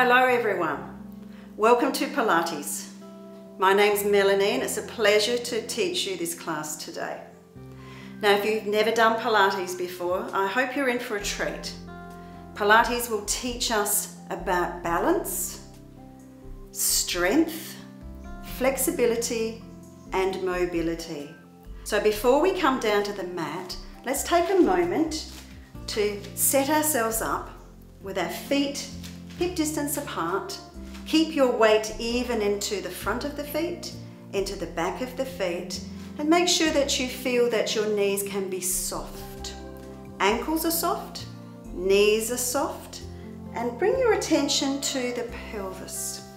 Hello everyone. Welcome to Pilates. My name's Melanie and it's a pleasure to teach you this class today. Now if you've never done Pilates before, I hope you're in for a treat. Pilates will teach us about balance, strength, flexibility and mobility. So before we come down to the mat, let's take a moment to set ourselves up with our feet hip distance apart. Keep your weight even into the front of the feet, into the back of the feet, and make sure that you feel that your knees can be soft. Ankles are soft, knees are soft, and bring your attention to the pelvis.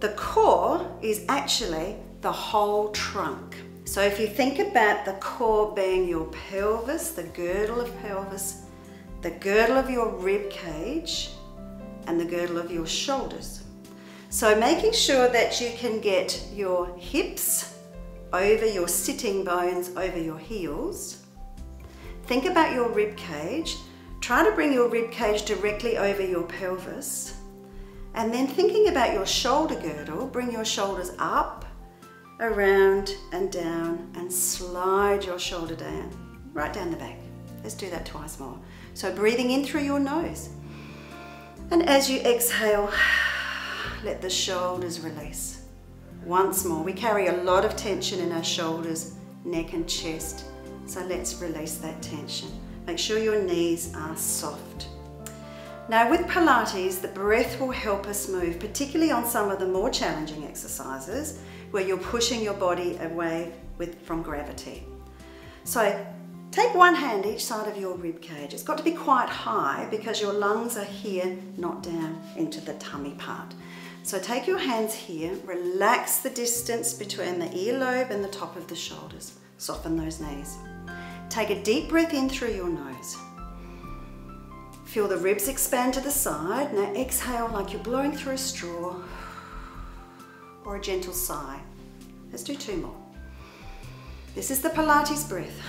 The core is actually the whole trunk. So if you think about the core being your pelvis, the girdle of pelvis, the girdle of your rib cage, and the girdle of your shoulders. So making sure that you can get your hips over your sitting bones, over your heels. Think about your rib cage. Try to bring your rib cage directly over your pelvis. And then thinking about your shoulder girdle, bring your shoulders up, around and down and slide your shoulder down, right down the back. Let's do that twice more. So breathing in through your nose. And as you exhale, let the shoulders release. Once more, we carry a lot of tension in our shoulders, neck and chest. So let's release that tension. Make sure your knees are soft. Now with Pilates, the breath will help us move, particularly on some of the more challenging exercises where you're pushing your body away with, from gravity. So Take one hand each side of your rib cage. It's got to be quite high because your lungs are here, not down into the tummy part. So take your hands here, relax the distance between the earlobe and the top of the shoulders. Soften those knees. Take a deep breath in through your nose. Feel the ribs expand to the side. Now exhale like you're blowing through a straw or a gentle sigh. Let's do two more. This is the Pilates breath.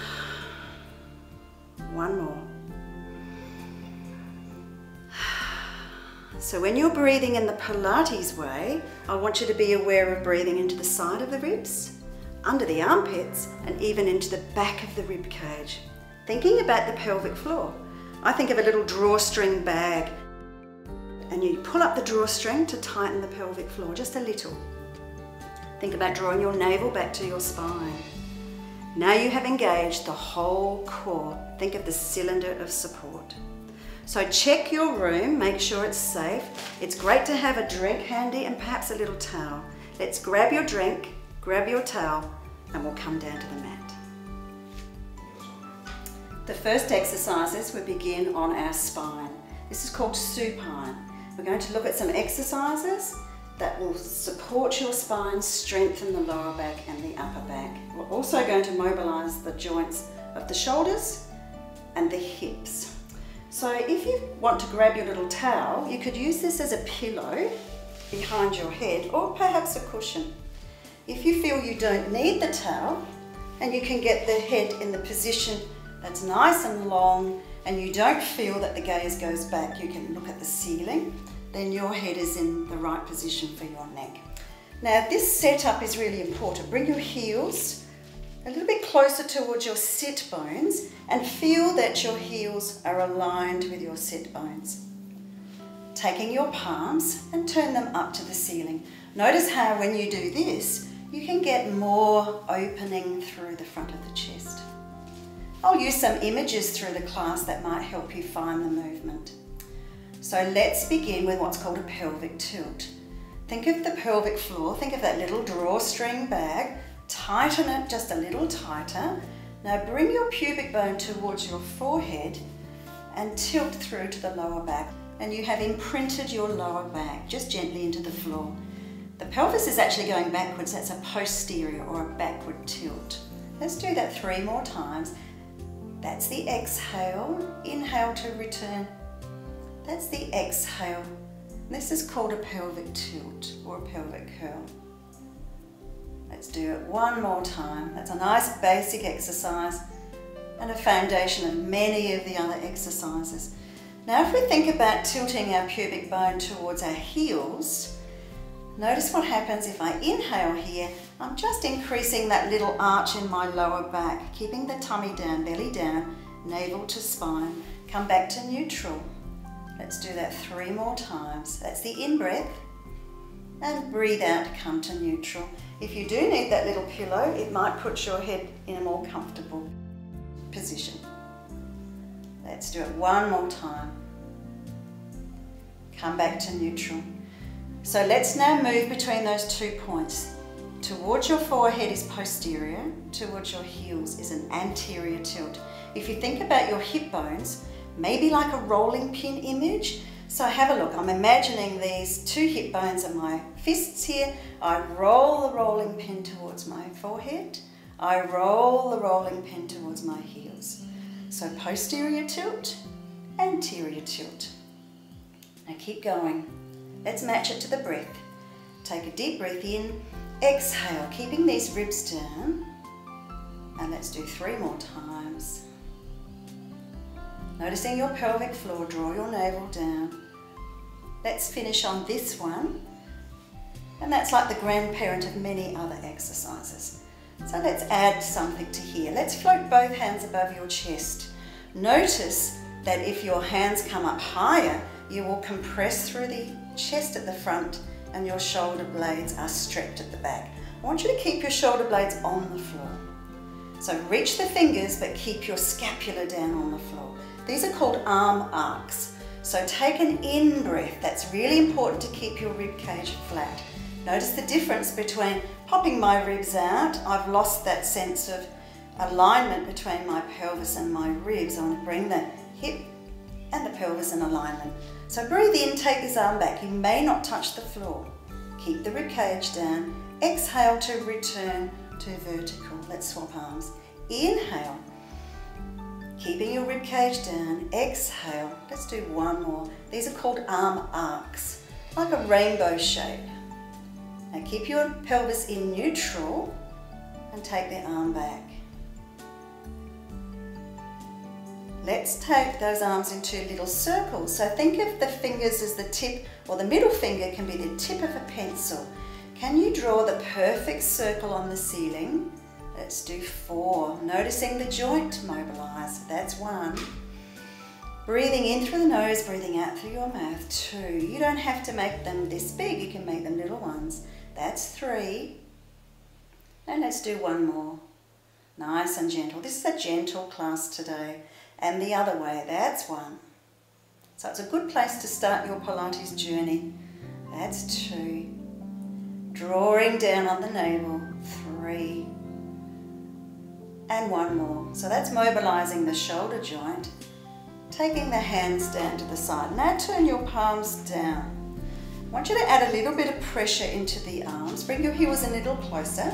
One more. So when you're breathing in the Pilates way, I want you to be aware of breathing into the side of the ribs, under the armpits, and even into the back of the rib cage. Thinking about the pelvic floor. I think of a little drawstring bag and you pull up the drawstring to tighten the pelvic floor just a little. Think about drawing your navel back to your spine. Now you have engaged the whole core. Think of the cylinder of support. So check your room, make sure it's safe. It's great to have a drink handy and perhaps a little towel. Let's grab your drink, grab your towel, and we'll come down to the mat. The first exercises we begin on our spine. This is called supine. We're going to look at some exercises that will support your spine, strengthen the lower back and the upper back. We're also going to mobilize the joints of the shoulders and the hips. So if you want to grab your little towel, you could use this as a pillow behind your head or perhaps a cushion. If you feel you don't need the towel and you can get the head in the position that's nice and long and you don't feel that the gaze goes back, you can look at the ceiling then your head is in the right position for your neck. Now this setup is really important. Bring your heels a little bit closer towards your sit bones and feel that your heels are aligned with your sit bones. Taking your palms and turn them up to the ceiling. Notice how when you do this, you can get more opening through the front of the chest. I'll use some images through the class that might help you find the movement. So let's begin with what's called a pelvic tilt. Think of the pelvic floor, think of that little drawstring bag, tighten it just a little tighter. Now bring your pubic bone towards your forehead and tilt through to the lower back. And you have imprinted your lower back just gently into the floor. The pelvis is actually going backwards, that's a posterior or a backward tilt. Let's do that three more times. That's the exhale, inhale to return that's the exhale. This is called a pelvic tilt or a pelvic curl. Let's do it one more time. That's a nice basic exercise and a foundation of many of the other exercises. Now if we think about tilting our pubic bone towards our heels, notice what happens if I inhale here, I'm just increasing that little arch in my lower back, keeping the tummy down, belly down, navel to spine. Come back to neutral. Let's do that three more times. That's the in-breath. And breathe out, come to neutral. If you do need that little pillow, it might put your head in a more comfortable position. Let's do it one more time. Come back to neutral. So let's now move between those two points. Towards your forehead is posterior, towards your heels is an anterior tilt. If you think about your hip bones, maybe like a rolling pin image, so have a look, I'm imagining these two hip bones are my fists here. I roll the rolling pin towards my forehead. I roll the rolling pin towards my heels. So posterior tilt, anterior tilt. Now keep going. Let's match it to the breath. Take a deep breath in, exhale, keeping these ribs down. And let's do three more times. Noticing your pelvic floor, draw your navel down. Let's finish on this one. And that's like the grandparent of many other exercises. So let's add something to here. Let's float both hands above your chest. Notice that if your hands come up higher, you will compress through the chest at the front and your shoulder blades are stretched at the back. I want you to keep your shoulder blades on the floor. So reach the fingers but keep your scapula down on the floor. These are called arm arcs. So take an in-breath. That's really important to keep your rib cage flat. Notice the difference between popping my ribs out. I've lost that sense of alignment between my pelvis and my ribs. I want to bring the hip and the pelvis in alignment. So breathe in, take this arm back. You may not touch the floor. Keep the rib cage down. Exhale to return to vertical. Let's swap arms. Inhale. Keeping your rib cage down, exhale. Let's do one more. These are called arm arcs, like a rainbow shape. Now keep your pelvis in neutral and take the arm back. Let's take those arms into little circles. So think of the fingers as the tip, or the middle finger can be the tip of a pencil. Can you draw the perfect circle on the ceiling? Let's do four. Noticing the joint mobilized. That's one. Breathing in through the nose, breathing out through your mouth. Two. You don't have to make them this big. You can make them little ones. That's three. And let's do one more. Nice and gentle. This is a gentle class today. And the other way, that's one. So it's a good place to start your Pilates journey. That's two. Drawing down on the navel, three and one more. So that's mobilizing the shoulder joint, taking the hands down to the side. Now turn your palms down. I want you to add a little bit of pressure into the arms. Bring your heels a little closer.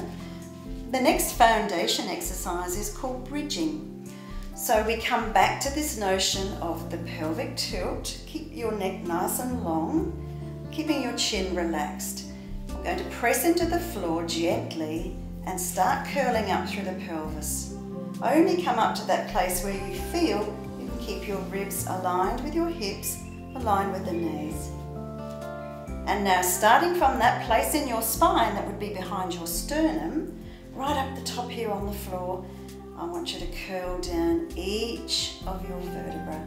The next foundation exercise is called bridging. So we come back to this notion of the pelvic tilt. Keep your neck nice and long, keeping your chin relaxed. We're going to press into the floor gently and start curling up through the pelvis. Only come up to that place where you feel you can keep your ribs aligned with your hips, aligned with the knees. And now starting from that place in your spine that would be behind your sternum, right up the top here on the floor, I want you to curl down each of your vertebrae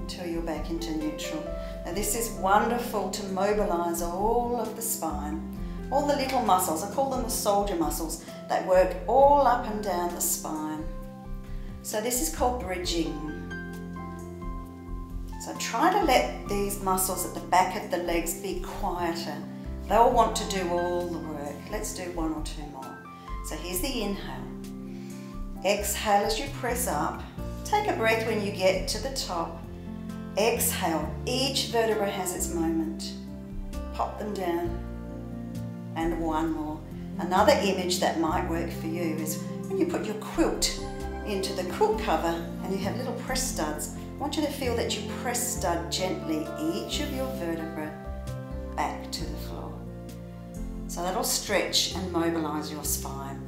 until you're back into neutral. Now this is wonderful to mobilize all of the spine all the little muscles, I call them the soldier muscles, that work all up and down the spine. So this is called bridging. So try to let these muscles at the back of the legs be quieter. They'll want to do all the work. Let's do one or two more. So here's the inhale. Exhale as you press up. Take a breath when you get to the top. Exhale. Each vertebra has its moment. Pop them down and one more. Another image that might work for you is when you put your quilt into the quilt cover and you have little press studs, I want you to feel that you press stud gently each of your vertebrae back to the floor. So that'll stretch and mobilize your spine.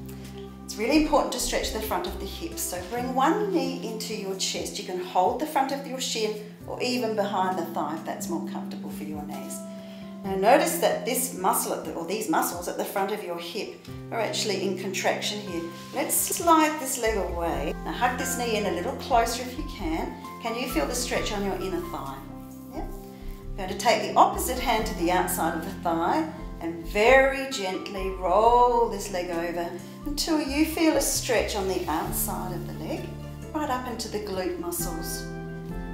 It's really important to stretch the front of the hips. So bring one knee into your chest. You can hold the front of your shin or even behind the thigh if that's more comfortable for your knees. Now notice that this muscle, the, or these muscles at the front of your hip are actually in contraction here. Let's slide this leg away. Now hug this knee in a little closer if you can. Can you feel the stretch on your inner thigh? Yep. Going to take the opposite hand to the outside of the thigh and very gently roll this leg over until you feel a stretch on the outside of the leg, right up into the glute muscles.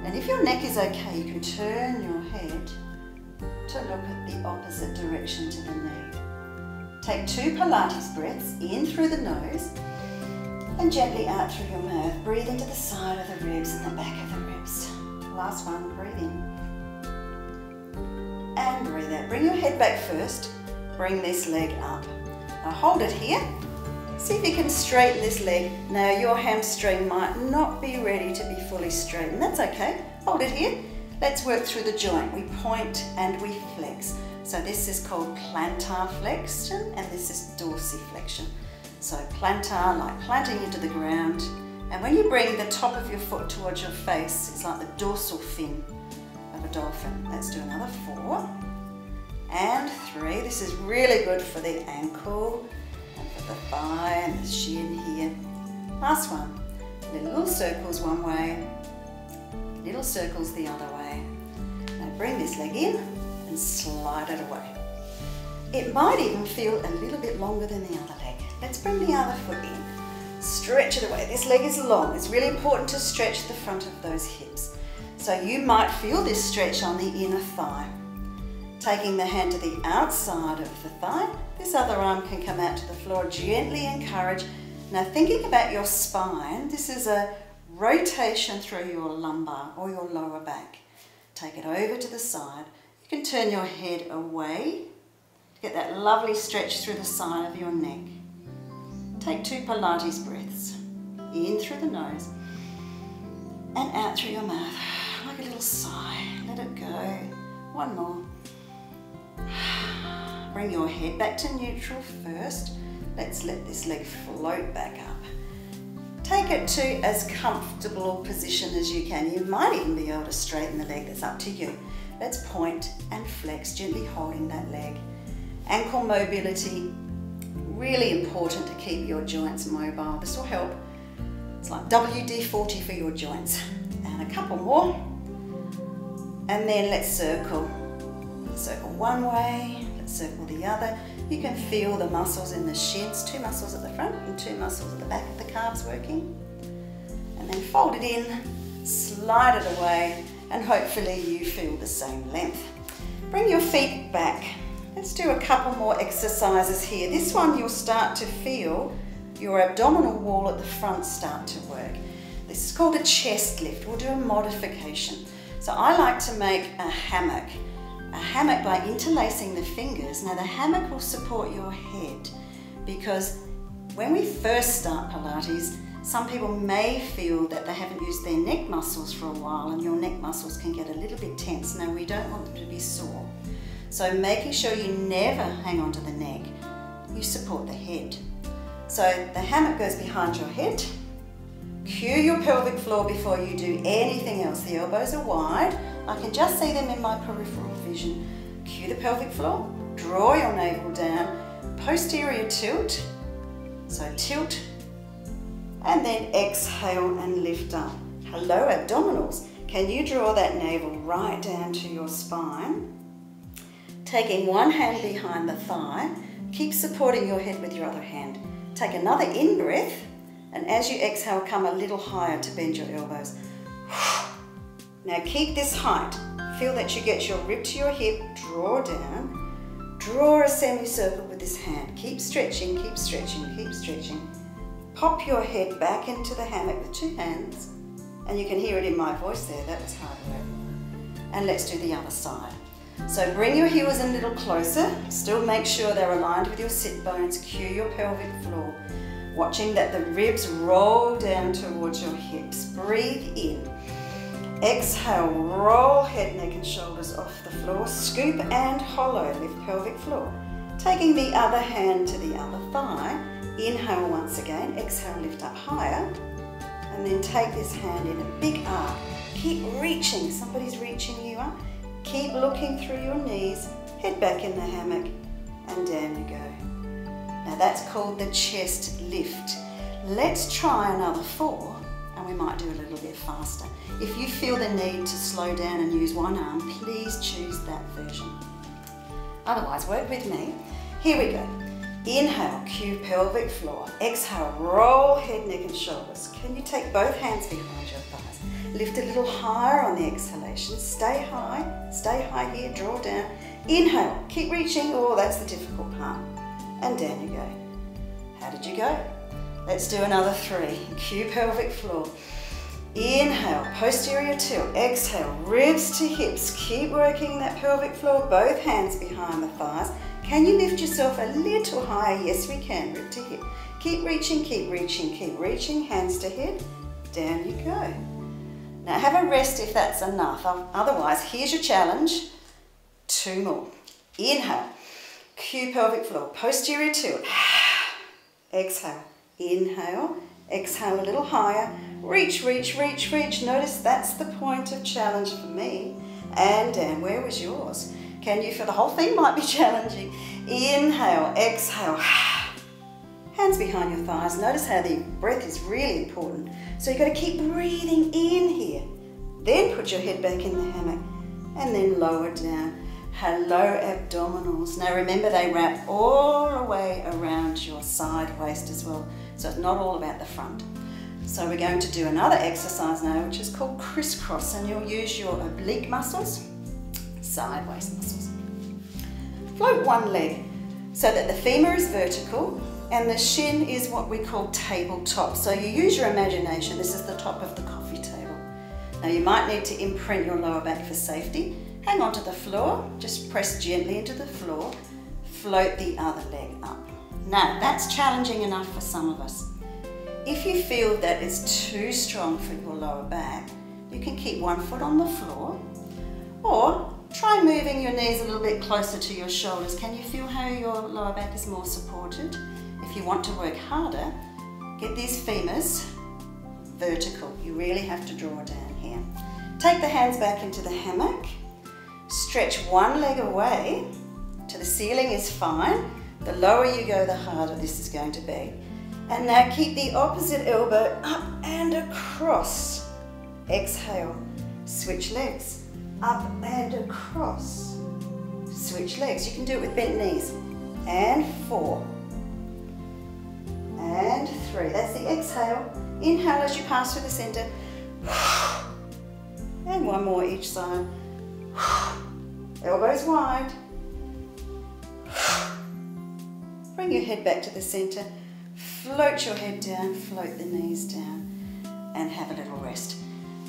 And if your neck is okay, you can turn your head to look at the opposite direction to the knee. Take two Pilates breaths, in through the nose and gently out through your mouth. Breathe into the side of the ribs and the back of the ribs. Last one, breathe in. And breathe out. Bring your head back first. Bring this leg up. Now hold it here. See if you can straighten this leg. Now your hamstring might not be ready to be fully straightened. That's okay. Hold it here. Let's work through the joint. We point and we flex. So this is called plantar flexion and this is dorsiflexion. So plantar, like planting into the ground. And when you bring the top of your foot towards your face, it's like the dorsal fin of a dolphin. Let's do another four and three. This is really good for the ankle and for the thigh and the shin here. Last one. Little circles one way, little circles the other way. Bring this leg in and slide it away. It might even feel a little bit longer than the other leg. Let's bring the other foot in. Stretch it away. This leg is long. It's really important to stretch the front of those hips. So you might feel this stretch on the inner thigh. Taking the hand to the outside of the thigh, this other arm can come out to the floor. Gently encourage. Now thinking about your spine, this is a rotation through your lumbar or your lower back. Take it over to the side. You can turn your head away get that lovely stretch through the side of your neck. Take two Pilates breaths. In through the nose and out through your mouth. Like a little sigh. Let it go. One more. Bring your head back to neutral first. Let's let this leg float back up. Take it to as comfortable a position as you can. You might even be able to straighten the leg, that's up to you. Let's point and flex, gently holding that leg. Ankle mobility, really important to keep your joints mobile. This will help. It's like WD-40 for your joints. And a couple more. And then let's circle. Circle one way, let's circle the other. You can feel the muscles in the shins, two muscles at the front and two muscles at the back of the calves working. And then fold it in, slide it away, and hopefully you feel the same length. Bring your feet back. Let's do a couple more exercises here. This one you'll start to feel your abdominal wall at the front start to work. This is called a chest lift. We'll do a modification. So I like to make a hammock a hammock by interlacing the fingers. Now the hammock will support your head because when we first start Pilates, some people may feel that they haven't used their neck muscles for a while and your neck muscles can get a little bit tense. Now we don't want them to be sore. So making sure you never hang onto the neck, you support the head. So the hammock goes behind your head. Cue your pelvic floor before you do anything else. The elbows are wide. I can just see them in my peripheral Cue the pelvic floor, draw your navel down, posterior tilt, so tilt, and then exhale and lift up. Hello abdominals, can you draw that navel right down to your spine? Taking one hand behind the thigh, keep supporting your head with your other hand. Take another in breath, and as you exhale, come a little higher to bend your elbows. Now keep this height. Feel that you get your rib to your hip, draw down. Draw a semicircle with this hand. Keep stretching, keep stretching, keep stretching. Pop your head back into the hammock with two hands. And you can hear it in my voice there, that was hard work. And let's do the other side. So bring your heels in a little closer. Still make sure they're aligned with your sit bones. Cue your pelvic floor. Watching that the ribs roll down towards your hips. Breathe in. Exhale, roll head, neck and shoulders off the floor. Scoop and hollow, lift pelvic floor. Taking the other hand to the other thigh. Inhale once again, exhale, lift up higher. And then take this hand in a big arc. Keep reaching. Somebody's reaching you up. Keep looking through your knees. Head back in the hammock and down you go. Now that's called the chest lift. Let's try another four we might do a little bit faster. If you feel the need to slow down and use one arm, please choose that version. Otherwise, work with me. Here we go. Inhale, cue pelvic floor. Exhale, roll head, neck and shoulders. Can you take both hands behind your thighs? Lift a little higher on the exhalation. Stay high, stay high here, draw down. Inhale, keep reaching. Oh, that's the difficult part. And down you go. How did you go? Let's do another three. Cue pelvic floor. Inhale, posterior tilt. Exhale, ribs to hips. Keep working that pelvic floor, both hands behind the thighs. Can you lift yourself a little higher? Yes, we can. Rib to hip. Keep reaching, keep reaching, keep reaching. Hands to head. Down you go. Now have a rest if that's enough. Otherwise, here's your challenge. Two more. Inhale. Cue pelvic floor. Posterior tilt. Exhale. Inhale. Exhale a little higher. Reach, reach, reach, reach. Notice that's the point of challenge for me. And down. Where was yours? Can you feel the whole thing might be challenging? Inhale, exhale. Hands behind your thighs. Notice how the breath is really important. So you've got to keep breathing in here. Then put your head back in the hammock and then lower down. Hello abdominals. Now remember they wrap all the way around your side waist as well. So it's not all about the front. So we're going to do another exercise now which is called crisscross and you'll use your oblique muscles sideways muscles. Float one leg so that the femur is vertical and the shin is what we call tabletop. So you use your imagination. This is the top of the coffee table. Now you might need to imprint your lower back for safety. Hang onto the floor, just press gently into the floor, float the other leg up. Now that's challenging enough for some of us. If you feel that it's too strong for your lower back, you can keep one foot on the floor or Try moving your knees a little bit closer to your shoulders. Can you feel how your lower back is more supported? If you want to work harder, get these femurs vertical. You really have to draw down here. Take the hands back into the hammock. Stretch one leg away to the ceiling is fine. The lower you go, the harder this is going to be. And now keep the opposite elbow up and across. Exhale, switch legs up and across. Switch legs. You can do it with bent knees. And four. And three. That's the exhale. Inhale as you pass through the center. And one more each side. Elbows wide. Bring your head back to the center. Float your head down, float the knees down, and have a little rest.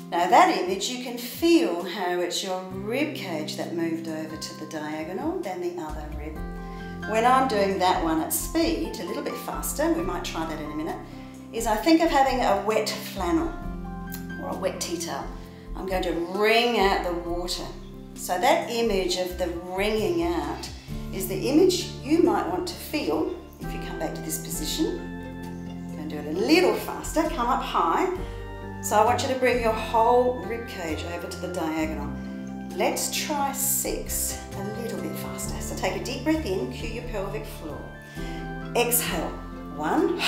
Now that image, you can feel how it's your rib cage that moved over to the diagonal, then the other rib. When I'm doing that one at speed, a little bit faster, we might try that in a minute, is I think of having a wet flannel or a wet tea towel. I'm going to wring out the water. So that image of the wringing out is the image you might want to feel if you come back to this position. I'm going to do it a little faster, come up high, so I want you to bring your whole rib cage over to the diagonal. Let's try six, a little bit faster. So take a deep breath in, cue your pelvic floor. Exhale, one,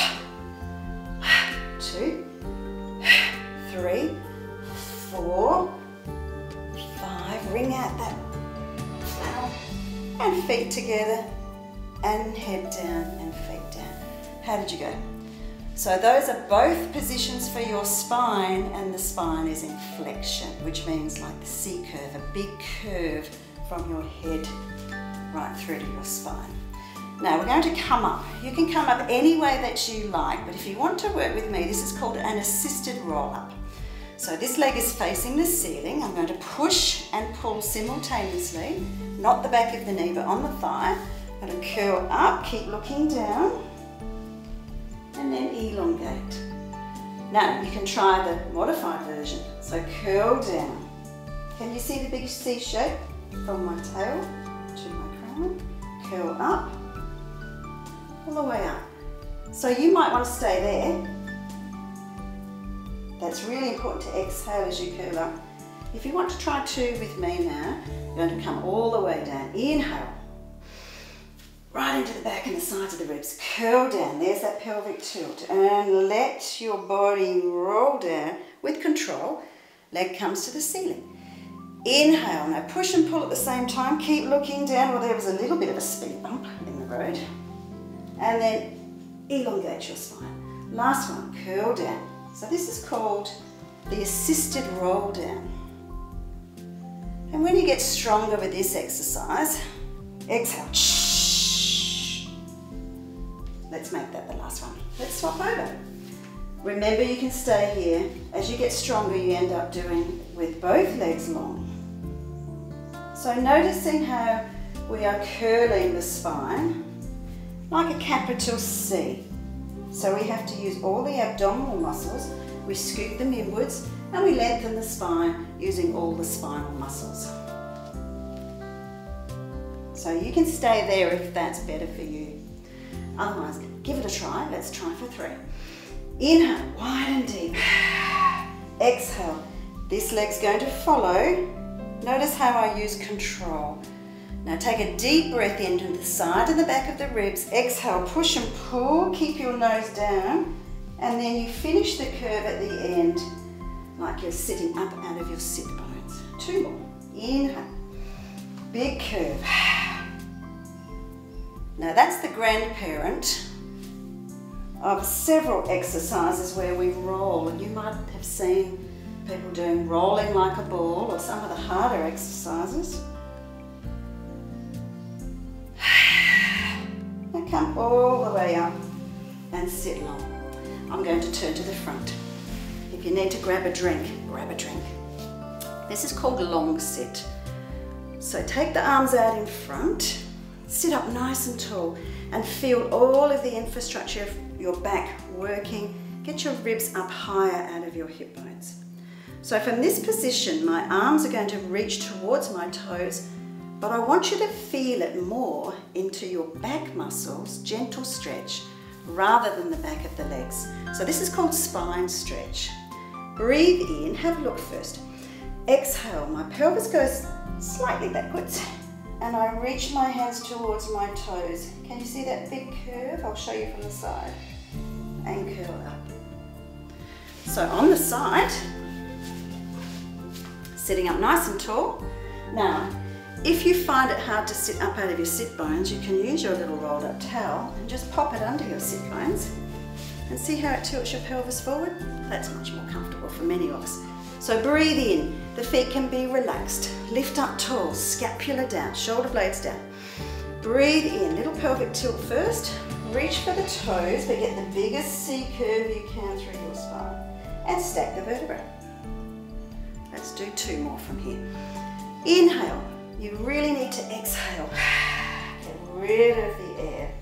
two, three, four, five. Wring out that flannel and feet together and head down and feet down. How did you go? So those are both positions for your spine and the spine is in flexion, which means like the C curve, a big curve from your head right through to your spine. Now we're going to come up. You can come up any way that you like, but if you want to work with me, this is called an assisted roll up. So this leg is facing the ceiling. I'm going to push and pull simultaneously, not the back of the knee, but on the thigh. Going to curl up, keep looking down and then elongate. Now you can try the modified version. So curl down. Can you see the big C shape from my tail to my crown? Curl up, all the way up. So you might want to stay there. That's really important to exhale as you curl up If you want to try two with me now, you're going to come all the way down. Inhale. Right into the back and the sides of the ribs. Curl down. There's that pelvic tilt. And let your body roll down with control. Leg comes to the ceiling. Inhale. Now push and pull at the same time. Keep looking down. Well, there was a little bit of a speed bump in the road. And then elongate your spine. Last one. Curl down. So this is called the assisted roll down. And when you get stronger with this exercise, exhale. Let's make that the last one. Let's swap over. Remember you can stay here. As you get stronger, you end up doing with both legs long. So noticing how we are curling the spine like a capital C. So we have to use all the abdominal muscles. We scoop them inwards and we lengthen the spine using all the spinal muscles. So you can stay there if that's better for you. Otherwise, give it a try. Let's try for three. Inhale, wide and deep. Exhale. This leg's going to follow. Notice how I use control. Now take a deep breath into the side and the back of the ribs. Exhale, push and pull. Keep your nose down. And then you finish the curve at the end like you're sitting up out of your sit bones. Two more. Inhale. Big curve. Now that's the grandparent of several exercises where we roll and you might have seen people doing rolling like a ball or some of the harder exercises. Now come all the way up and sit long. I'm going to turn to the front. If you need to grab a drink, grab a drink. This is called long sit. So take the arms out in front, sit up nice and tall and feel all of the infrastructure of your back working. Get your ribs up higher out of your hip bones. So from this position, my arms are going to reach towards my toes, but I want you to feel it more into your back muscles, gentle stretch, rather than the back of the legs. So this is called spine stretch. Breathe in, have a look first. Exhale, my pelvis goes slightly backwards and I reach my hands towards my toes. Can you see that big curve? I'll show you from the side. And curl up. So on the side, sitting up nice and tall. Now, if you find it hard to sit up out of your sit bones, you can use your little rolled up towel and just pop it under your sit bones and see how it tilts your pelvis forward? That's much more comfortable for many of us. So breathe in, the feet can be relaxed. Lift up tall, scapula down, shoulder blades down. Breathe in, little pelvic tilt first. Reach for the toes, but get the biggest C curve you can through your spine. And stack the vertebrae. Let's do two more from here. Inhale, you really need to exhale. Get rid of the air.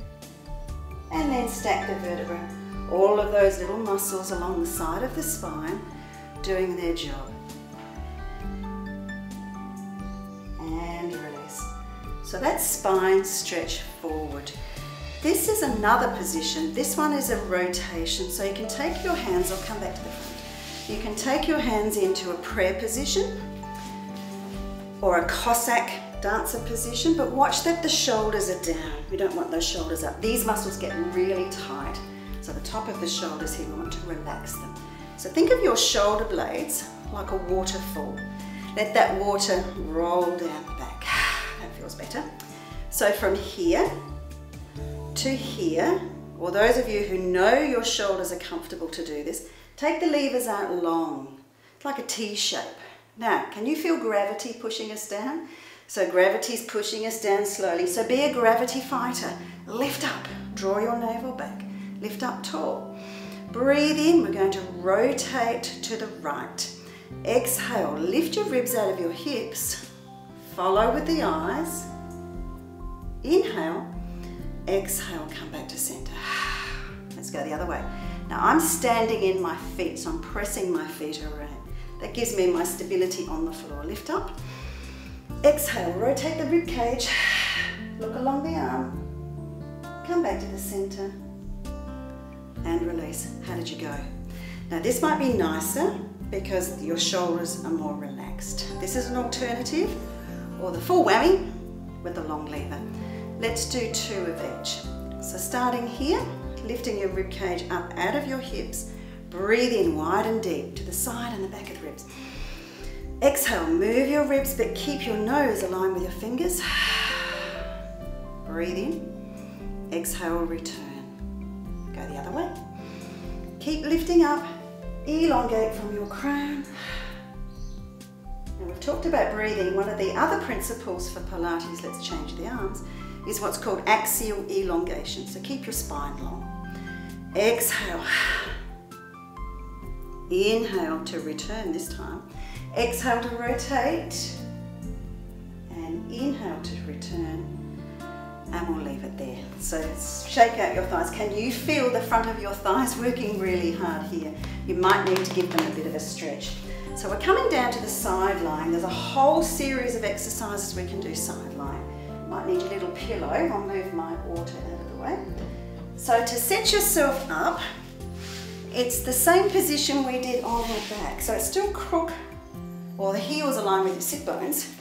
And then stack the vertebrae. All of those little muscles along the side of the spine doing their job. And release. So that's spine stretch forward. This is another position. This one is a rotation. So you can take your hands, I'll come back to the front. You can take your hands into a prayer position or a Cossack dancer position, but watch that the shoulders are down. We don't want those shoulders up. These muscles get really tight. So the top of the shoulders here, we want to relax them. So think of your shoulder blades like a waterfall. Let that water roll down the back. That feels better. So from here to here, or those of you who know your shoulders are comfortable to do this, take the levers out long, it's like a T shape. Now, can you feel gravity pushing us down? So gravity's pushing us down slowly. So be a gravity fighter. Lift up, draw your navel back, lift up tall. Breathe in, we're going to rotate to the right. Exhale, lift your ribs out of your hips. Follow with the eyes. Inhale, exhale, come back to center. Let's go the other way. Now I'm standing in my feet, so I'm pressing my feet around. That gives me my stability on the floor. Lift up. Exhale, rotate the rib cage. Look along the arm. Come back to the center and release. How did you go? Now this might be nicer because your shoulders are more relaxed. This is an alternative or the full whammy with the long lever. Let's do two of each. So starting here, lifting your rib cage up out of your hips, breathe in wide and deep to the side and the back of the ribs. Exhale, move your ribs but keep your nose aligned with your fingers. Breathe in, exhale, return. Go the other way. Keep lifting up, elongate from your crown. And we've talked about breathing. One of the other principles for Pilates, let's change the arms, is what's called axial elongation. So keep your spine long. Exhale. Inhale to return this time. Exhale to rotate. And inhale to return. And we'll leave it there. So shake out your thighs. Can you feel the front of your thighs working really hard here? You might need to give them a bit of a stretch. So we're coming down to the side lying. There's a whole series of exercises we can do side lying. Might need a little pillow. I'll move my water out of the way. So to set yourself up, it's the same position we did on our back. So it's still crook, or the heels align with your sit bones,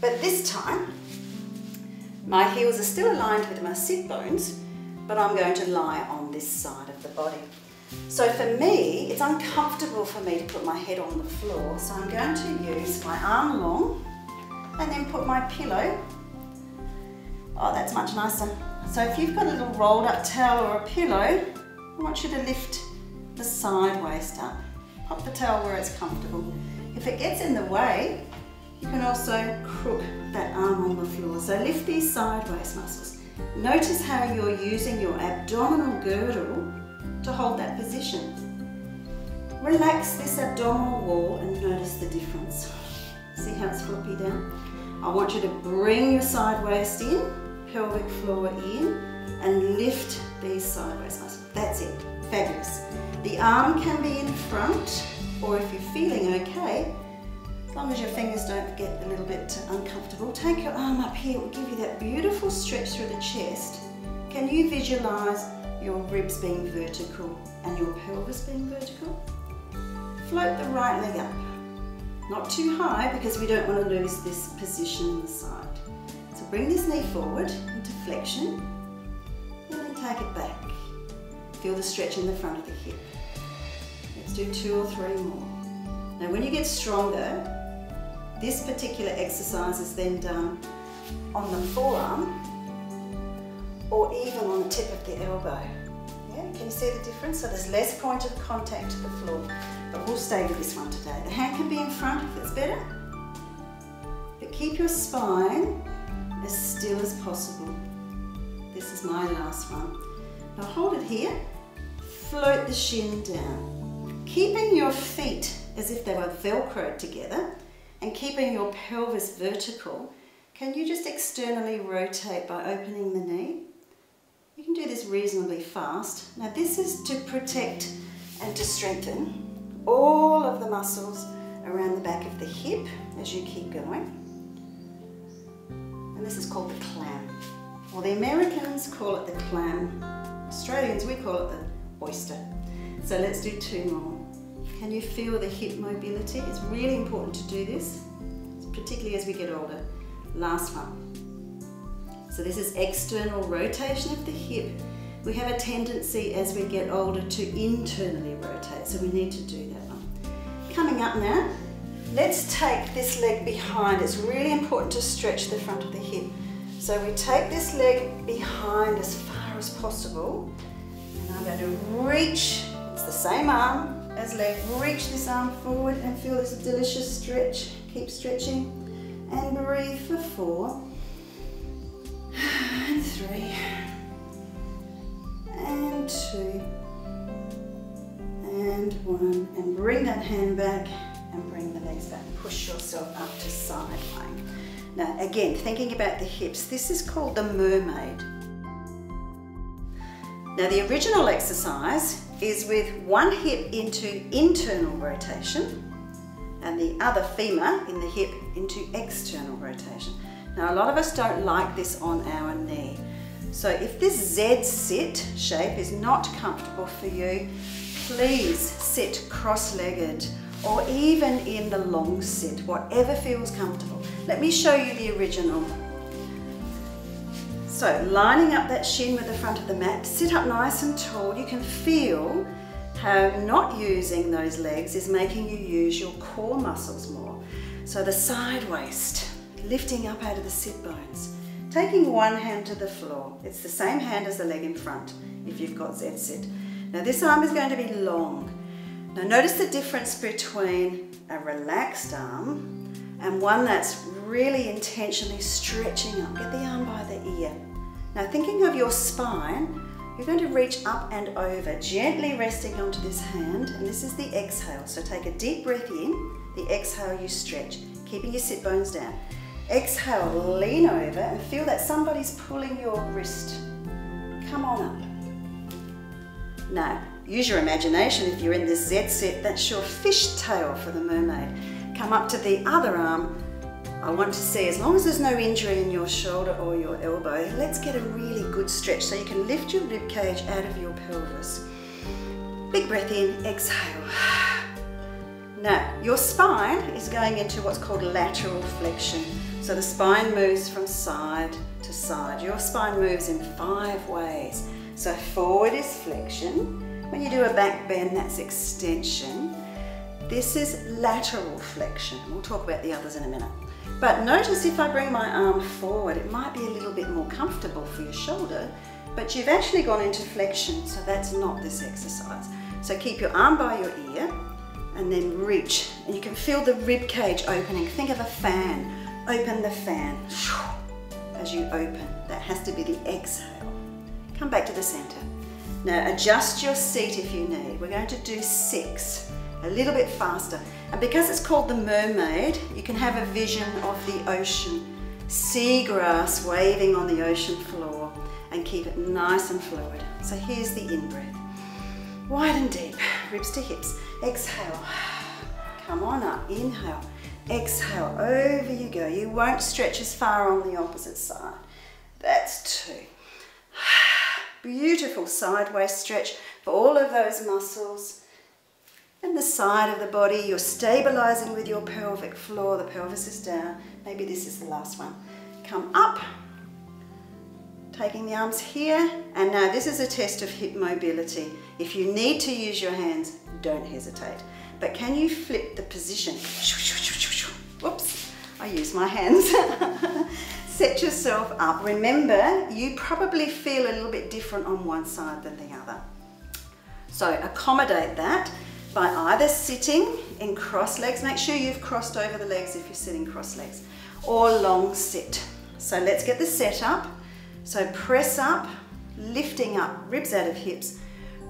but this time, my heels are still aligned with my sit bones, but I'm going to lie on this side of the body. So for me, it's uncomfortable for me to put my head on the floor, so I'm going to use my arm long and then put my pillow. Oh, that's much nicer. So if you've got a little rolled up towel or a pillow, I want you to lift the side waist up. Pop the towel where it's comfortable. If it gets in the way, can also crook that arm on the floor. So lift these side waist muscles. Notice how you're using your abdominal girdle to hold that position. Relax this abdominal wall and notice the difference. See how it's floppy down? I want you to bring your side waist in, pelvic floor in, and lift these side waist muscles. That's it. Fabulous. The arm can be in front, or if you're feeling okay, long as your fingers don't get a little bit uncomfortable, take your arm up here. It will give you that beautiful stretch through the chest. Can you visualize your ribs being vertical and your pelvis being vertical. Float the right leg up. Not too high because we don't want to lose this position in the side. So bring this knee forward into flexion and then take it back. Feel the stretch in the front of the hip. Let's do two or three more. Now when you get stronger, this particular exercise is then done on the forearm or even on the tip of the elbow. Yeah, can you see the difference? So there's less point of contact to the floor, but we'll stay with this one today. The hand can be in front if it's better, but keep your spine as still as possible. This is my last one. Now hold it here, float the shin down, keeping your feet as if they were velcroed together and keeping your pelvis vertical, can you just externally rotate by opening the knee? You can do this reasonably fast. Now this is to protect and to strengthen all of the muscles around the back of the hip as you keep going. And this is called the clam. Well, the Americans call it the clam. Australians, we call it the oyster. So let's do two more. Can you feel the hip mobility? It's really important to do this, particularly as we get older. Last one. So this is external rotation of the hip. We have a tendency as we get older to internally rotate, so we need to do that one. Coming up now, let's take this leg behind. It's really important to stretch the front of the hip. So we take this leg behind as far as possible, and I'm going to reach, it's the same arm as leg, reach this arm forward and feel this delicious stretch. Keep stretching and breathe for four, and three, and two, and one, and bring that hand back and bring the legs back. Push yourself up to side lying. Now again, thinking about the hips, this is called the mermaid. Now the original exercise is with one hip into internal rotation and the other femur in the hip into external rotation. Now a lot of us don't like this on our knee. So if this Z sit shape is not comfortable for you, please sit cross-legged or even in the long sit, whatever feels comfortable. Let me show you the original. So lining up that shin with the front of the mat, sit up nice and tall. You can feel how not using those legs is making you use your core muscles more. So the side waist, lifting up out of the sit bones. Taking one hand to the floor. It's the same hand as the leg in front if you've got Z sit. Now this arm is going to be long. Now notice the difference between a relaxed arm and one that's really intentionally stretching up. Get the arm by the ear. Now thinking of your spine, you're going to reach up and over, gently resting onto this hand, and this is the exhale. So take a deep breath in, the exhale you stretch, keeping your sit bones down. Exhale, lean over and feel that somebody's pulling your wrist. Come on up. Now, use your imagination if you're in this Z sit, that's your fish tail for the mermaid. Come up to the other arm. I want to see, as long as there's no injury in your shoulder or your elbow, let's get a really good stretch so you can lift your rib cage out of your pelvis. Big breath in, exhale. Now, your spine is going into what's called lateral flexion. So the spine moves from side to side. Your spine moves in five ways. So forward is flexion. When you do a back bend, that's extension. This is lateral flexion. We'll talk about the others in a minute. But notice if I bring my arm forward, it might be a little bit more comfortable for your shoulder, but you've actually gone into flexion, so that's not this exercise. So keep your arm by your ear and then reach. And you can feel the rib cage opening. Think of a fan Open the fan as you open. That has to be the exhale. Come back to the center. Now adjust your seat if you need. We're going to do six, a little bit faster. And because it's called the mermaid, you can have a vision of the ocean, seagrass waving on the ocean floor and keep it nice and fluid. So here's the in-breath. Wide and deep, ribs to hips. Exhale, come on up, inhale. Exhale, over you go. You won't stretch as far on the opposite side. That's two. Beautiful sideways stretch for all of those muscles. And the side of the body, you're stabilizing with your pelvic floor. The pelvis is down. Maybe this is the last one. Come up, taking the arms here. And now this is a test of hip mobility. If you need to use your hands, don't hesitate. But can you flip the position? Whoops, I use my hands. Set yourself up. Remember, you probably feel a little bit different on one side than the other. So accommodate that by either sitting in cross legs, make sure you've crossed over the legs if you're sitting cross legs, or long sit. So let's get the set up. So press up, lifting up, ribs out of hips,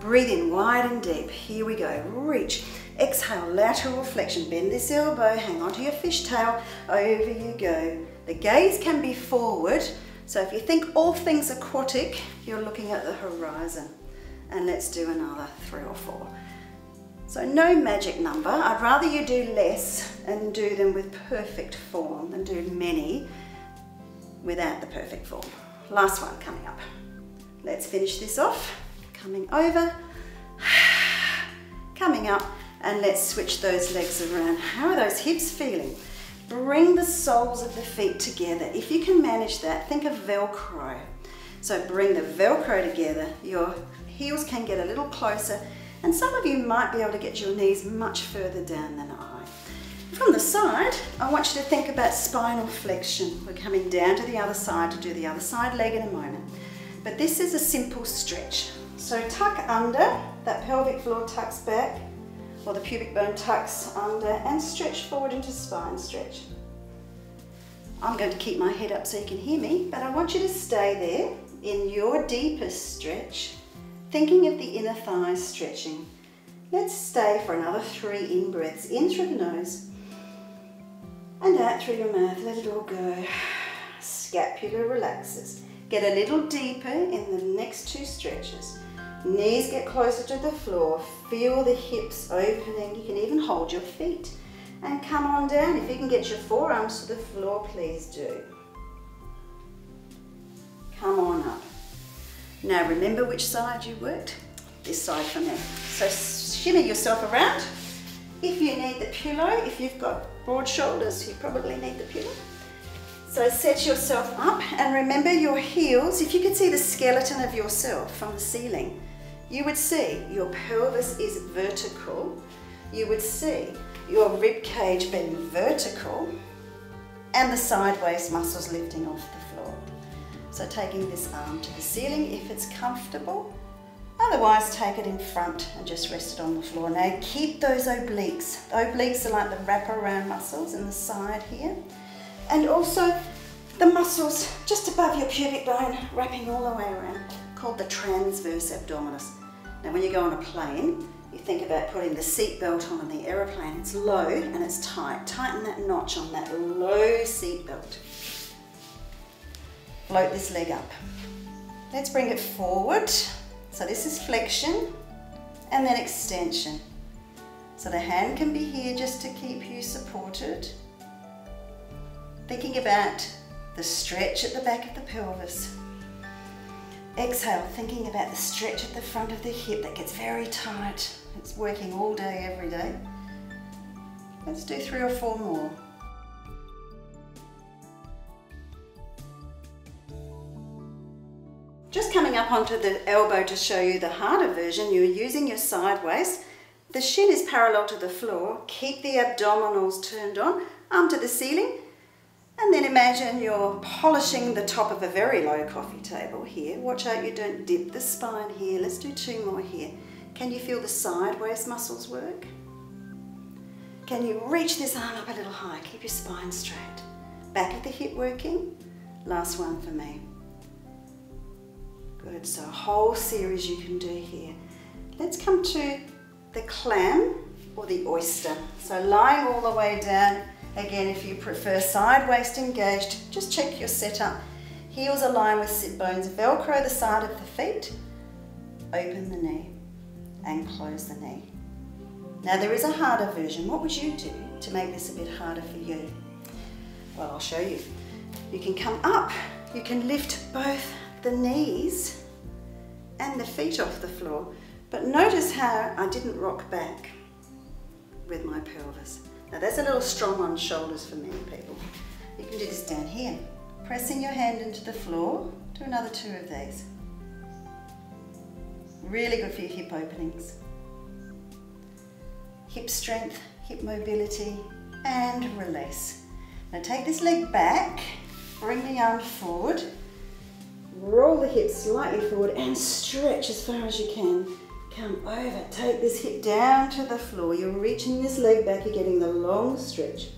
breathe in wide and deep. Here we go, reach. Exhale, lateral flexion. Bend this elbow, hang on to your fishtail. Over you go. The gaze can be forward. So if you think all things aquatic, you're looking at the horizon. And let's do another three or four. So no magic number. I'd rather you do less and do them with perfect form than do many without the perfect form. Last one coming up. Let's finish this off. Coming over, coming up, and let's switch those legs around. How are those hips feeling? Bring the soles of the feet together. If you can manage that, think of Velcro. So bring the Velcro together. Your heels can get a little closer and some of you might be able to get your knees much further down than I. From the side, I want you to think about spinal flexion. We're coming down to the other side to do the other side leg in a moment. But this is a simple stretch. So tuck under, that pelvic floor tucks back, or the pubic bone tucks under and stretch forward into spine stretch. I'm going to keep my head up so you can hear me, but I want you to stay there in your deepest stretch, thinking of the inner thighs stretching. Let's stay for another three in breaths, in through the nose and out through your mouth, let it all go. Scapula relaxes. Get a little deeper in the next two stretches. Knees get closer to the floor. Feel the hips opening. You can even hold your feet. And come on down. If you can get your forearms to the floor, please do. Come on up. Now remember which side you worked? This side for me. So shimmy yourself around. If you need the pillow, if you've got broad shoulders, you probably need the pillow. So set yourself up and remember your heels. If you could see the skeleton of yourself from the ceiling, you would see your pelvis is vertical. You would see your rib cage being vertical and the sideways muscles lifting off. So taking this arm to the ceiling if it's comfortable. Otherwise take it in front and just rest it on the floor. Now keep those obliques. The obliques are like the wraparound muscles in the side here. And also the muscles just above your pubic bone wrapping all the way around called the transverse abdominis. Now when you go on a plane, you think about putting the seat belt on in the aeroplane. It's low and it's tight. Tighten that notch on that low seat belt. Float this leg up. Let's bring it forward. So this is flexion and then extension. So the hand can be here just to keep you supported. Thinking about the stretch at the back of the pelvis. Exhale, thinking about the stretch at the front of the hip that gets very tight. It's working all day, every day. Let's do three or four more. Just coming up onto the elbow to show you the harder version, you're using your sideways. The shin is parallel to the floor. Keep the abdominals turned on, arm to the ceiling, and then imagine you're polishing the top of a very low coffee table here. Watch out you don't dip the spine here. Let's do two more here. Can you feel the sideways muscles work? Can you reach this arm up a little high? Keep your spine straight. Back of the hip working. Last one for me. Good, so a whole series you can do here. Let's come to the clam or the oyster. So lying all the way down, Again, if you prefer side waist engaged, just check your setup. Heels align with sit bones, velcro the side of the feet, open the knee and close the knee. Now there is a harder version. What would you do to make this a bit harder for you? Well, I'll show you. You can come up, you can lift both the knees and the feet off the floor, but notice how I didn't rock back with my pelvis. Now that's a little strong on shoulders for many people. You can do this down here. Pressing your hand into the floor. Do another two of these. Really good for your hip openings. Hip strength, hip mobility, and release. Now take this leg back, bring the arm forward, roll the hips slightly forward and stretch as far as you can Come over, take this hip down to the floor. You're reaching this leg back, you're getting the long stretch.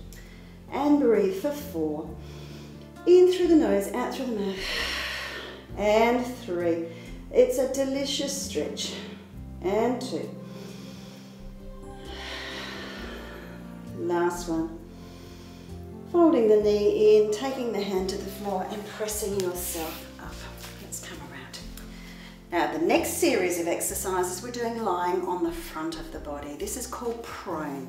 And breathe for four. In through the nose, out through the mouth. And three. It's a delicious stretch. And two. Last one. Folding the knee in, taking the hand to the floor and pressing yourself now the next series of exercises we're doing lying on the front of the body. This is called prone.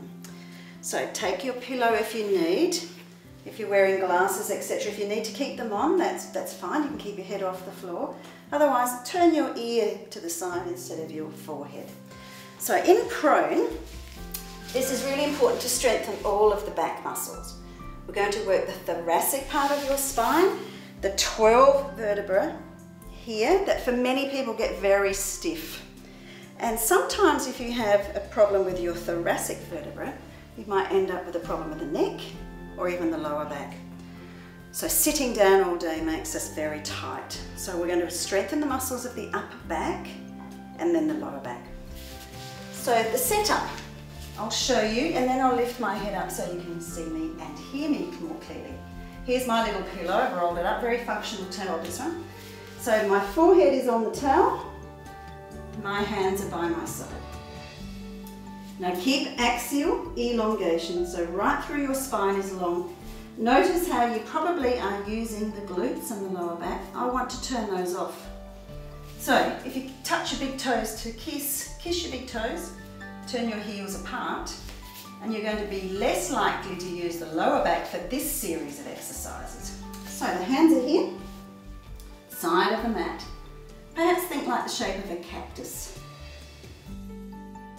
So take your pillow if you need. If you're wearing glasses, etc., if you need to keep them on, that's, that's fine. You can keep your head off the floor. Otherwise, turn your ear to the side instead of your forehead. So in prone, this is really important to strengthen all of the back muscles. We're going to work the thoracic part of your spine, the 12 vertebrae, here that for many people get very stiff. And sometimes if you have a problem with your thoracic vertebra, you might end up with a problem with the neck or even the lower back. So sitting down all day makes us very tight. So we're going to strengthen the muscles of the upper back and then the lower back. So the setup, I'll show you and then I'll lift my head up so you can see me and hear me more clearly. Here's my little pillow, I've rolled it up, very functional towel this one. So my forehead is on the towel, my hands are by my side. Now keep axial elongation, so right through your spine is long. Notice how you probably are using the glutes and the lower back. I want to turn those off. So if you touch your big toes to kiss, kiss your big toes, turn your heels apart, and you're going to be less likely to use the lower back for this series of exercises. So the hands are here, side of the mat. Perhaps think like the shape of a cactus.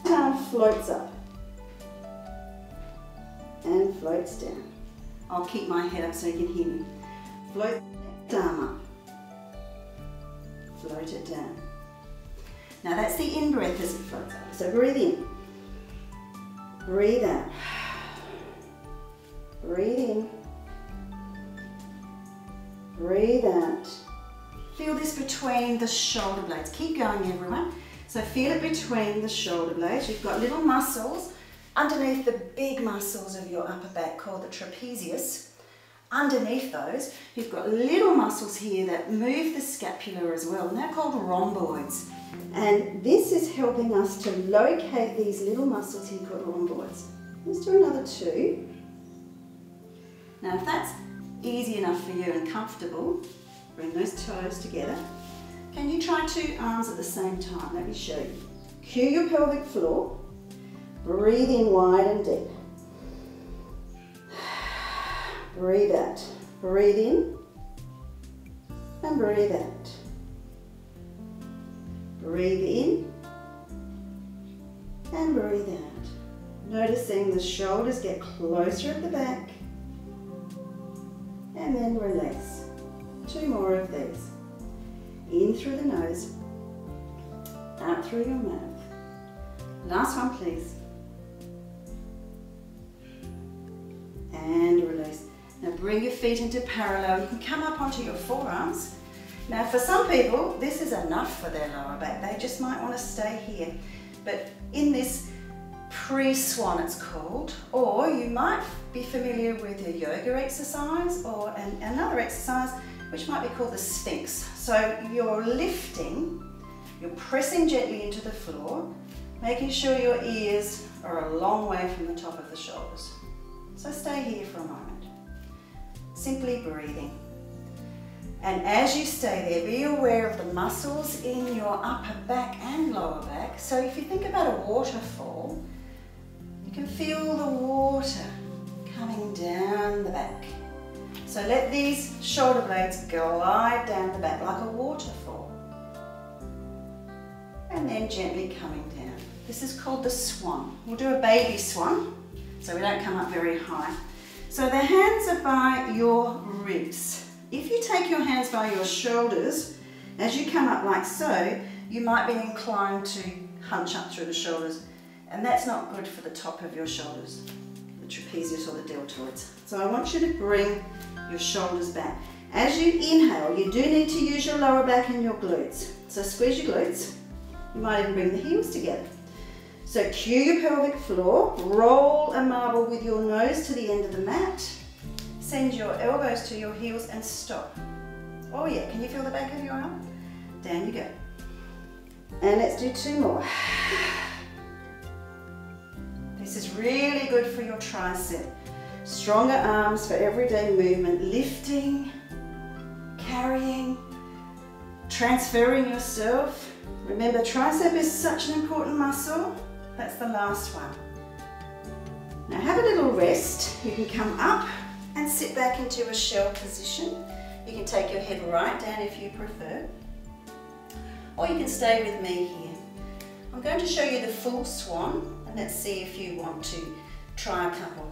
Arm floats up. And floats down. I'll keep my head up so you can hear me. Float arm up. Float it down. Now that's the in breath as it floats up. So breathe in. Breathe out. Breathe in. Breathe out. Feel this between the shoulder blades. Keep going everyone. So feel it between the shoulder blades. You've got little muscles underneath the big muscles of your upper back called the trapezius. Underneath those, you've got little muscles here that move the scapula as well, and they're called rhomboids. And this is helping us to locate these little muscles here called rhomboids. Let's do another two. Now if that's easy enough for you and comfortable, bring those toes together. Can you try two arms at the same time? Let me show you. Cue your pelvic floor. Breathe in wide and deep. Breathe out. Breathe in and breathe out. Breathe in and breathe out. Noticing the shoulders get closer at the back and then release. Two more of these. In through the nose, out through your mouth. Last one, please. And release. Now bring your feet into parallel. You can come up onto your forearms. Now for some people, this is enough for their lower back. They just might want to stay here. But in this pre-swan it's called, or you might be familiar with a yoga exercise or an, another exercise which might be called the Sphinx. So you're lifting, you're pressing gently into the floor, making sure your ears are a long way from the top of the shoulders. So stay here for a moment. Simply breathing. And as you stay there, be aware of the muscles in your upper back and lower back. So if you think about a waterfall, you can feel the water coming down the back. So let these shoulder blades glide down the back like a waterfall. And then gently coming down. This is called the swan. We'll do a baby swan, so we don't come up very high. So the hands are by your ribs. If you take your hands by your shoulders, as you come up like so, you might be inclined to hunch up through the shoulders, and that's not good for the top of your shoulders, the trapezius or the deltoids. So I want you to bring your shoulders back. As you inhale, you do need to use your lower back and your glutes. So squeeze your glutes. You might even bring the heels together. So cue your pelvic floor, roll a marble with your nose to the end of the mat, send your elbows to your heels and stop. Oh yeah, can you feel the back of your arm? Down you go. And let's do two more. This is really good for your tricep. Stronger arms for everyday movement, lifting, carrying, transferring yourself. Remember, tricep is such an important muscle. That's the last one. Now have a little rest. You can come up and sit back into a shell position. You can take your head right down if you prefer. Or you can stay with me here. I'm going to show you the full swan and let's see if you want to try a couple.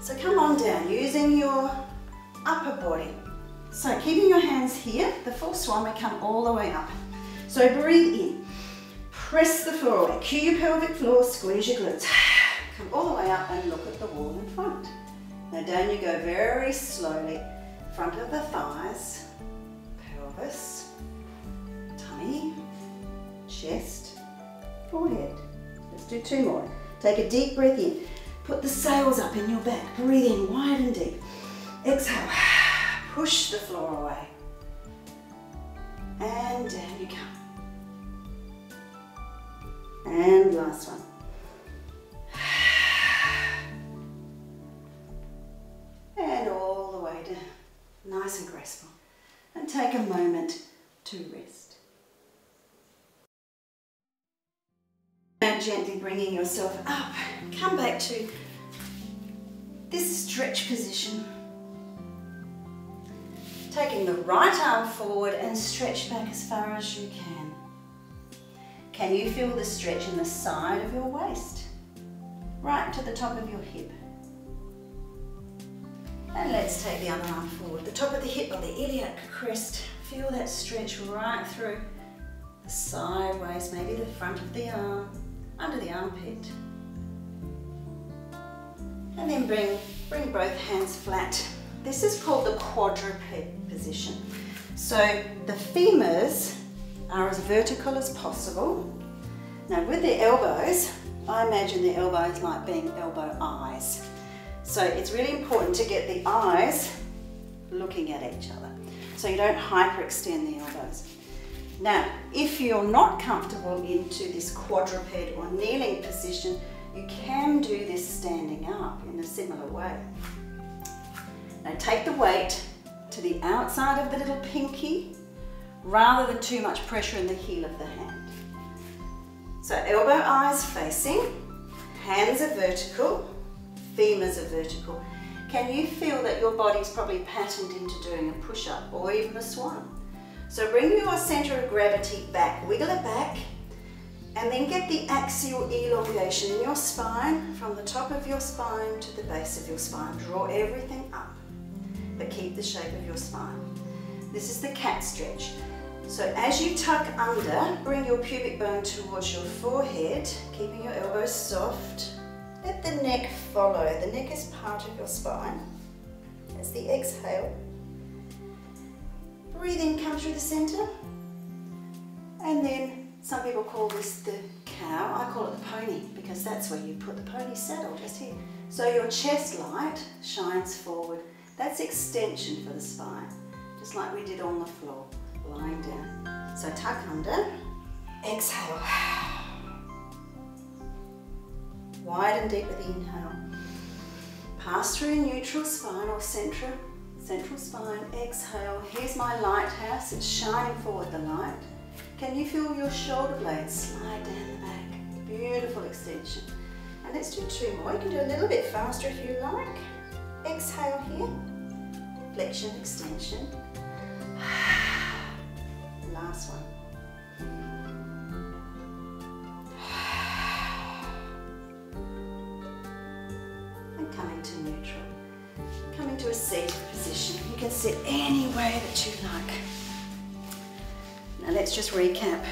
So come on down using your upper body. So keeping your hands here, the full swan, we come all the way up. So breathe in, press the floor away, cue your pelvic floor, squeeze your glutes. Come all the way up and look at the wall in front. Now down you go very slowly, front of the thighs, pelvis, tummy, chest, forehead. Let's do two more. Take a deep breath in. Put the sails up in your back. Breathe in wide and deep. Exhale. Push the floor away. And down you come. And last one. And all the way down. Nice and graceful. And take a moment to rest. Gently bringing yourself up. Come back to this stretch position. Taking the right arm forward and stretch back as far as you can. Can you feel the stretch in the side of your waist? Right to the top of your hip. And let's take the other arm forward. The top of the hip of the iliac crest. Feel that stretch right through the sideways, maybe the front of the arm, under the armpit. And then bring, bring both hands flat. This is called the quadruped position. So the femurs are as vertical as possible. Now with the elbows, I imagine the elbows like being elbow eyes. So it's really important to get the eyes looking at each other. So you don't hyperextend the elbows. Now, if you're not comfortable into this quadruped or kneeling position, you can do this standing up in a similar way. Now take the weight to the outside of the little pinky rather than too much pressure in the heel of the hand. So elbow eyes facing, hands are vertical, femurs are vertical. Can you feel that your body's probably patterned into doing a push-up or even a swan? So bring your center of gravity back, wiggle it back, and then get the axial elongation in your spine from the top of your spine to the base of your spine. Draw everything up, but keep the shape of your spine. This is the cat stretch. So as you tuck under, bring your pubic bone towards your forehead, keeping your elbows soft. Let the neck follow. The neck is part of your spine. As the exhale. Breathe in, come through the center. And then some people call this the cow. I call it the pony because that's where you put the pony saddle, just here. So your chest light shines forward. That's extension for the spine, just like we did on the floor, lying down. So tuck under, exhale. Wide and deep with the inhale. Pass through neutral spine or central, spine. Exhale. Here's my lighthouse. It's shining forward the light. Can you feel your shoulder blades slide down the back? Beautiful extension. And let's do two more. You can do a little bit faster if you like. Exhale here. Flexion, extension. Last one. A seated position. You can sit any way that you like. Now let's just recap.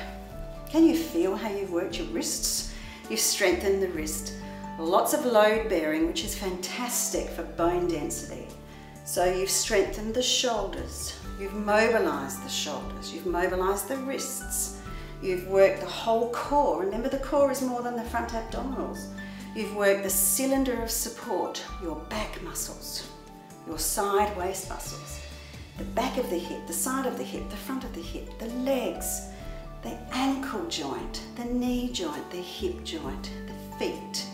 Can you feel how you've worked your wrists? You've strengthened the wrist. Lots of load bearing, which is fantastic for bone density. So you've strengthened the shoulders, you've mobilized the shoulders, you've mobilized the wrists, you've worked the whole core. Remember the core is more than the front abdominals. You've worked the cylinder of support, your back muscles, your side waist muscles, the back of the hip, the side of the hip, the front of the hip, the legs, the ankle joint, the knee joint, the hip joint, the feet.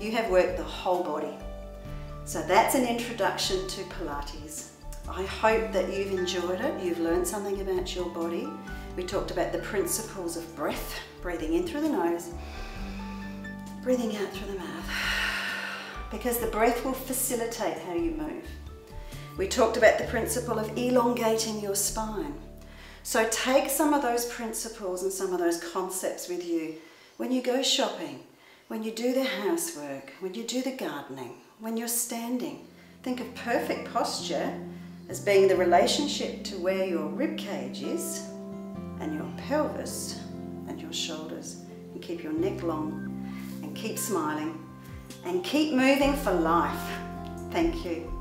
You have worked the whole body. So that's an introduction to Pilates. I hope that you've enjoyed it, you've learned something about your body. We talked about the principles of breath, breathing in through the nose, breathing out through the mouth, because the breath will facilitate how you move. We talked about the principle of elongating your spine. So take some of those principles and some of those concepts with you when you go shopping, when you do the housework, when you do the gardening, when you're standing. Think of perfect posture as being the relationship to where your rib cage is and your pelvis and your shoulders. And keep your neck long and keep smiling and keep moving for life. Thank you.